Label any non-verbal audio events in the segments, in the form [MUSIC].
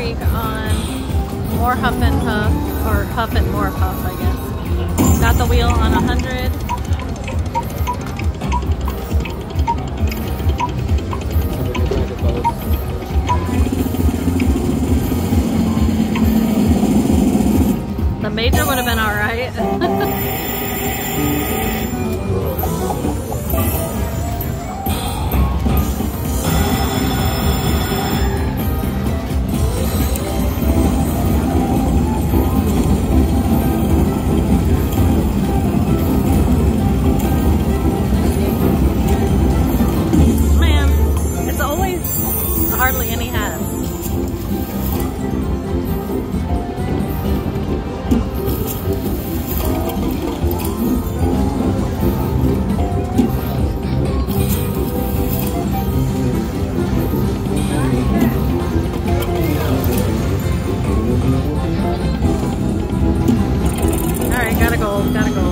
more Huff and Puff, or Huff and more Puff, I guess. Got the wheel on 100. The major would have been alright. [LAUGHS] gotta go,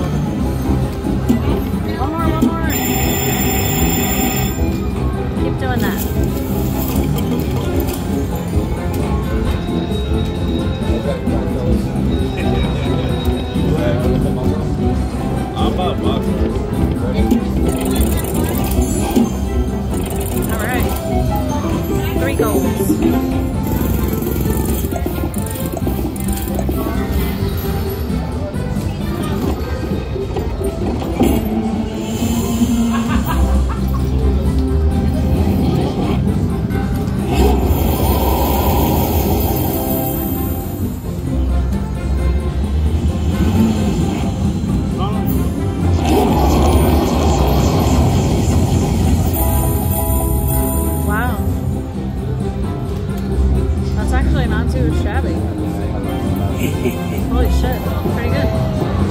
not too shabby. [LAUGHS] Holy shit. Pretty good.